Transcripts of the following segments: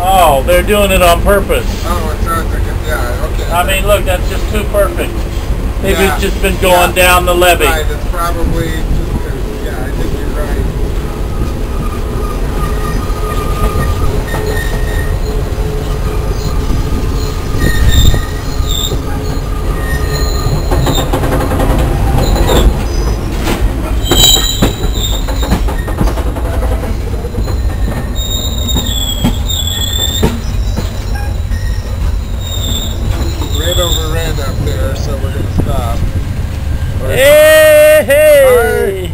Oh, they're doing it on purpose. Oh, it's yeah, okay. I mean, look, that's just too perfect. Maybe Yeah. it's just been going Yeah. down the levee. Right, it's probably, just, yeah, I think you're right. Red over red up there, so we're gonna stop. Or- Hey, hey!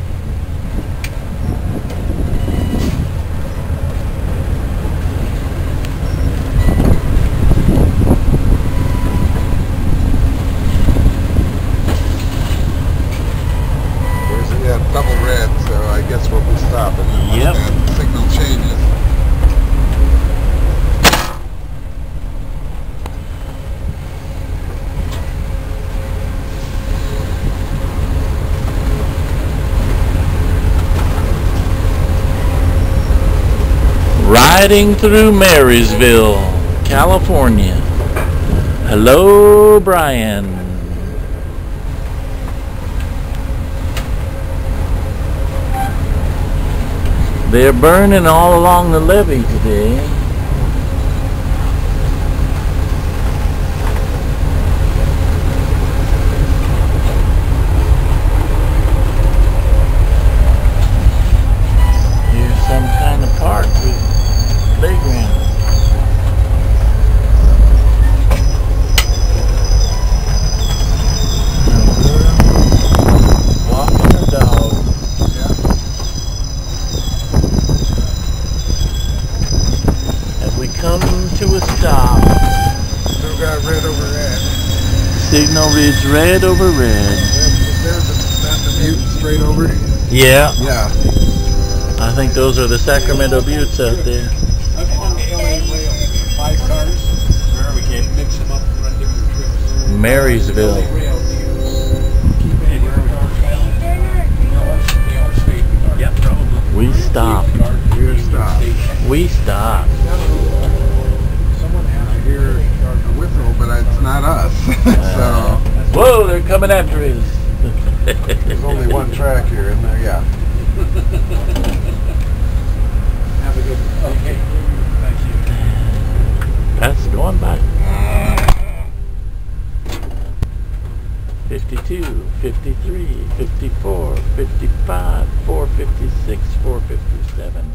There's yeah, double red, so I guess we'll Yep. That signal changes. Riding through Marysville, California. Hello, Brian. They're burning all along the levee today. Here's some kind of park with playground. Walking the dog. Yeah. Have we come to a stop? Still got red over red. Signal reads red over red. There's a, that's a mute straight over. Yeah, Yeah. I think those are the Sacramento Buttes out there. Five cars. Where we can mix them up and run different trips. Marysville. Rail we are. Yeah, probably. We stopped. Stop. We stopped. coming after him. There's only one track here, isn't there? Yeah. Have a good one. Okay. Thank you. That's going back. 52, 53, 54, 55, 456, 457.